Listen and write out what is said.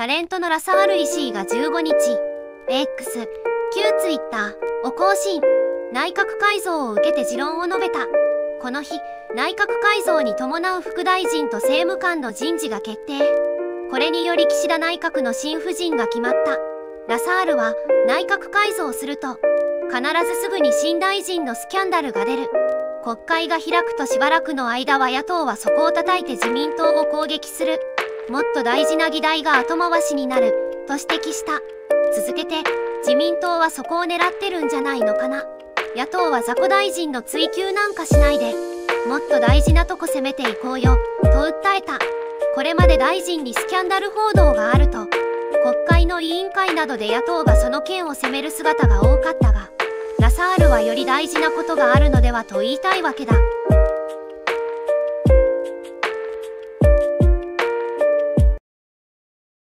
タレントのラサール石井が15日。X 旧 Twitter を更新。内閣改造を受けて持論を述べた。この日内閣改造に伴う副大臣と政務官の人事が決定。これにより岸田内閣の新夫人が決まった。ラサールは内閣改造すると必ずすぐに新大臣のスキャンダルが出る。国会が開くとしばらくの間は野党はそこを叩いて自民党を攻撃する。もっと大事な議題が後回しになると指摘した。続けて自民党はそこを狙ってるんじゃないのかな。野党は雑魚大臣の追及なんかしないでもっと大事なとこ攻めていこうよと訴えた。これまで大臣にスキャンダル報道があると国会の委員会などで野党がその件を責める姿が多かったがラサールはより大事なことがあるのではと言いたいわけだ。